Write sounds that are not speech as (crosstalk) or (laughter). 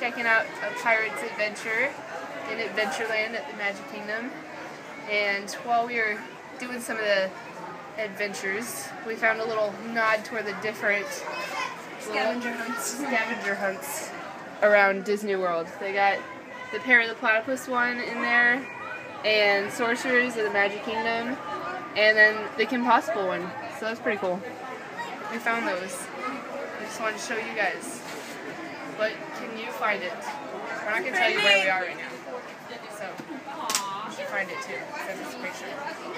checking out a pirate's adventure in Adventureland at the Magic Kingdom. And while we were doing some of the adventures, we found a little nod toward the different Scavenger hunts. (laughs) scavenger hunts around Disney World. They got the Perry the Platypus one in there, and Sorcerers of the Magic Kingdom, and then the Kim Possible one. So that's pretty cool. We found those. I just wanted to show you guys. But can you find it? We're not gonna tell you where we are right now. So you should find it too. Send us a picture.